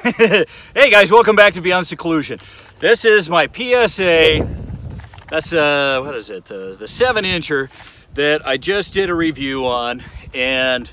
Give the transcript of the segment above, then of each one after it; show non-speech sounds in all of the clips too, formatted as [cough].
[laughs] hey guys, welcome back to Beyond Seclusion. This is my PSA. That's uh, what is it? Uh, the seven incher that I just did a review on, and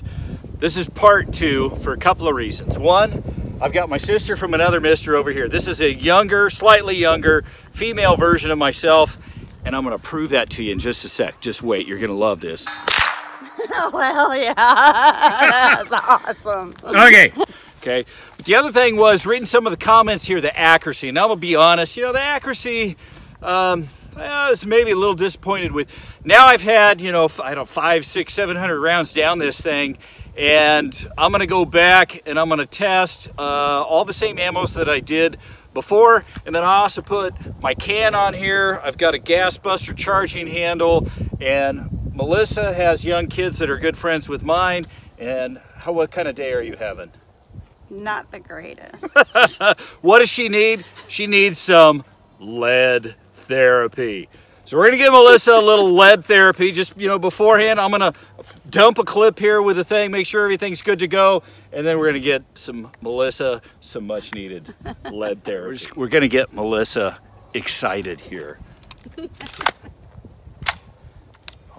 this is part two for a couple of reasons. One, I've got my sister from another mister over here. This is a younger, slightly younger, female version of myself, and I'm gonna prove that to you in just a sec. Just wait, you're gonna love this. [laughs] well, yeah, [laughs] that's awesome. Okay. Okay. But the other thing was reading some of the comments here, the accuracy. And I'm gonna be honest, you know, the accuracy, um, I was maybe a little disappointed with. Now I've had, you know, I don't know, five, six, seven hundred rounds down this thing, and I'm gonna go back and I'm gonna test uh, all the same ammos that I did before, and then I also put my can on here. I've got a gas buster charging handle, and Melissa has young kids that are good friends with mine. And how, what kind of day are you having? Not the greatest. [laughs] what does she need? She needs some lead therapy. So we're gonna give Melissa a little lead therapy just, you know, beforehand. I'm gonna dump a clip here with the thing, make sure everything's good to go. And then we're gonna get some Melissa, some much needed lead therapy. We're, we're gonna get Melissa excited here. [laughs]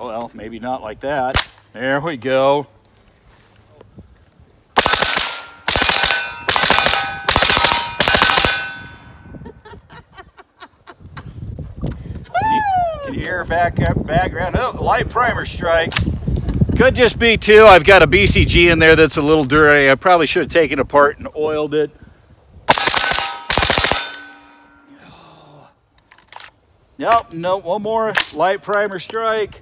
Oh, well, maybe not like that. There we go. Back up background? Oh, light primer strike. Could just be too. I've got a BCG in there that's a little dirty. I probably should have taken apart and oiled it. Nope, no, one more light primer strike.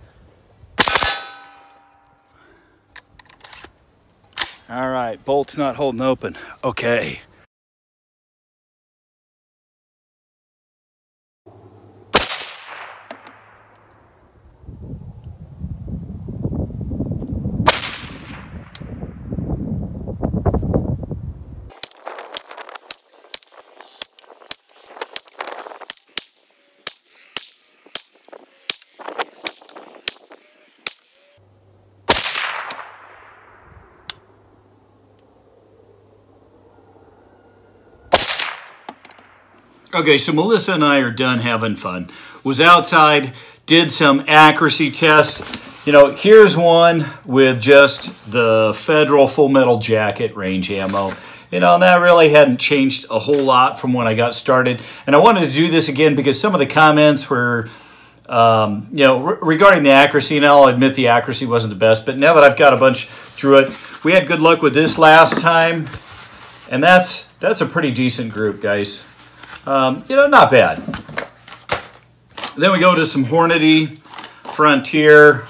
All right, bolt's not holding open. Okay. Okay, so Melissa and I are done having fun. Was outside, did some accuracy tests. You know, here's one with just the Federal Full Metal Jacket range ammo. You know, and that really hadn't changed a whole lot from when I got started. And I wanted to do this again because some of the comments were, um, you know, re regarding the accuracy, and I'll admit the accuracy wasn't the best, but now that I've got a bunch through it, we had good luck with this last time, and that's that's a pretty decent group, guys. Um, you know, not bad. Then we go to some Hornady Frontier.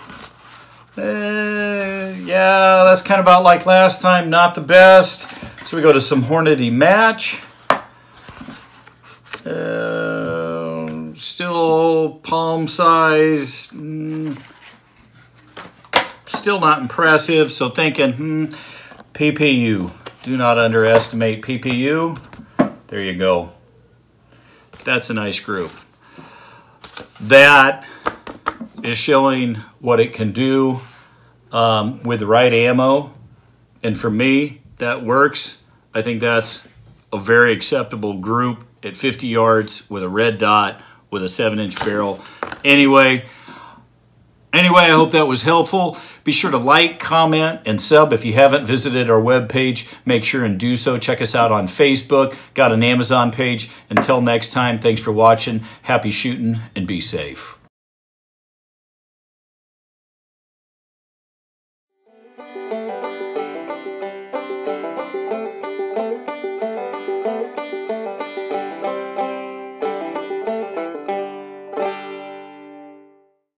Uh, yeah, that's kind of about like last time, not the best. So we go to some Hornady Match. Uh, still palm size. Mm, still not impressive. So thinking, hmm, PPU. Do not underestimate PPU. There you go. That's a nice group. That is showing what it can do um, with the right ammo. And for me, that works. I think that's a very acceptable group at 50 yards with a red dot with a 7 inch barrel. Anyway, Anyway, I hope that was helpful. Be sure to like, comment, and sub. If you haven't visited our webpage, make sure and do so. Check us out on Facebook. Got an Amazon page. Until next time, thanks for watching. Happy shooting and be safe.